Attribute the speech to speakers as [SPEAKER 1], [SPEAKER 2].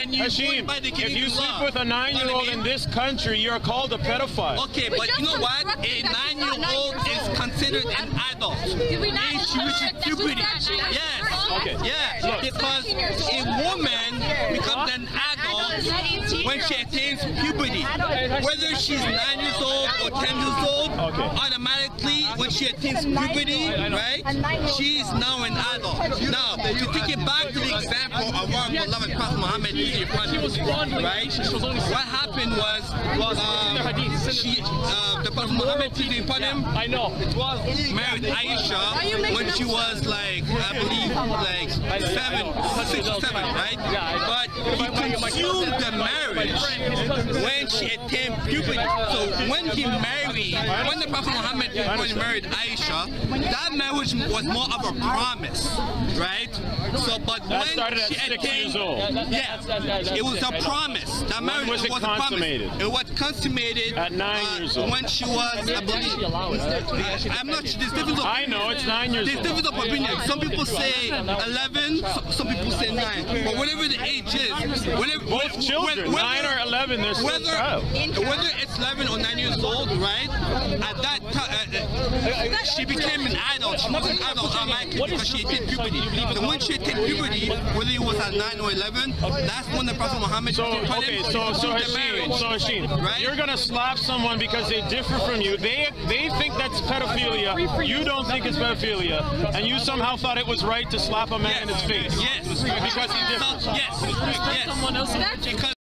[SPEAKER 1] And you
[SPEAKER 2] Hashim,
[SPEAKER 1] by the
[SPEAKER 2] if you sleep
[SPEAKER 1] law.
[SPEAKER 2] with a nine-year-old in
[SPEAKER 1] what I mean?
[SPEAKER 2] this country, you're called a pedophile.
[SPEAKER 1] Okay,
[SPEAKER 3] We
[SPEAKER 1] but you know what? A
[SPEAKER 3] that she's not
[SPEAKER 1] nine-year-old
[SPEAKER 3] nine
[SPEAKER 1] is considered an adult.
[SPEAKER 3] Did we not
[SPEAKER 1] Age
[SPEAKER 3] construct
[SPEAKER 1] reaches
[SPEAKER 3] that she's
[SPEAKER 1] puberty.
[SPEAKER 3] not nine
[SPEAKER 1] Yes.
[SPEAKER 2] Okay.
[SPEAKER 1] Yeah,
[SPEAKER 2] Look.
[SPEAKER 1] because a woman becomes an adult when she attains puberty. Whether she's nine years old or ten years old,
[SPEAKER 2] Okay.
[SPEAKER 1] automatically when she attains puberty, right, she is now an adult. Now, to take it back to the example of our beloved Prophet Muhammad, peace be upon him, right? She was only What happened was, um, she, uh, the Prophet Muhammad, peace be upon him,
[SPEAKER 4] I know.
[SPEAKER 1] It was married Aisha when she was like, I believe, like seven, six or seven, right? But he consumed the marriage when she attained puberty. So when he married, when the Prophet Muhammad when married Aisha, that marriage was more of a promise, right? So, but
[SPEAKER 2] That
[SPEAKER 1] when
[SPEAKER 2] started at
[SPEAKER 1] she
[SPEAKER 2] six
[SPEAKER 1] attained,
[SPEAKER 2] years old.
[SPEAKER 1] yeah, it was a promise. That marriage
[SPEAKER 2] was it
[SPEAKER 1] a promise.
[SPEAKER 2] consummated?
[SPEAKER 1] It was consummated
[SPEAKER 2] At nine
[SPEAKER 1] uh,
[SPEAKER 2] years old.
[SPEAKER 1] when she was, I believe. I'm not. There's different
[SPEAKER 2] I know, it's nine years
[SPEAKER 1] there's
[SPEAKER 2] old.
[SPEAKER 1] difference of opinion. Some people say 11, some people say 9. But whatever the age is, whatever,
[SPEAKER 2] Both children, nine or 11, they're
[SPEAKER 1] whether,
[SPEAKER 2] child.
[SPEAKER 1] whether it's 11 or 9 years old, right? At that time, uh, uh, she became an adult. She was an adult automatically because she attained puberty. So when she attained puberty, whether it was at 9 or 11, that's when the Prophet Muhammad
[SPEAKER 2] So
[SPEAKER 1] put
[SPEAKER 2] okay,
[SPEAKER 1] him
[SPEAKER 2] so so
[SPEAKER 1] the
[SPEAKER 2] Hashim,
[SPEAKER 1] marriage.
[SPEAKER 2] so Hashim,
[SPEAKER 1] Right?
[SPEAKER 2] you're gonna slap someone because they differ from you. They they think that's pedophilia. You don't think it's pedophilia, and you somehow thought it was right to slap a man in his face.
[SPEAKER 1] Yes.
[SPEAKER 2] because he differs.
[SPEAKER 1] So, yes. Yes.
[SPEAKER 3] That's
[SPEAKER 1] Because